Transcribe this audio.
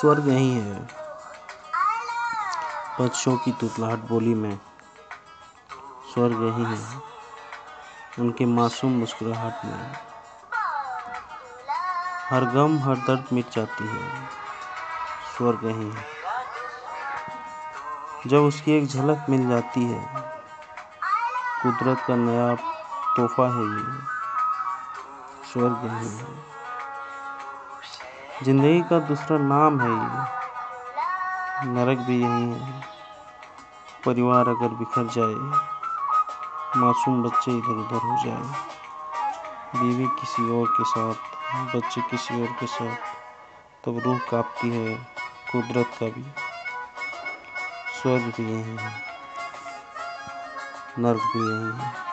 स्वर्ग यही है। बच्चों की तुतलाहट बोली में, स्वर्ग यही है। उनके मासूम मुस्कुराहट में हर गम, हर दर्द मिट जाती है। स्वर्ग यही है। जब उसकी एक झलक मिल जाती है, कुदरत का नया तोहफा है ये। स्वर्ग यही है। ज़िंदगी का दूसरा नाम है ये। नरक भी यही है। परिवार अगर बिखर जाए, मासूम बच्चे इधर उधर हो जाए, बीवी किसी और के साथ, बच्चे किसी और के साथ, तब रूह कांपती है, कुदरत का भी। स्वर्ग भी यही है। नर्क भी यही है।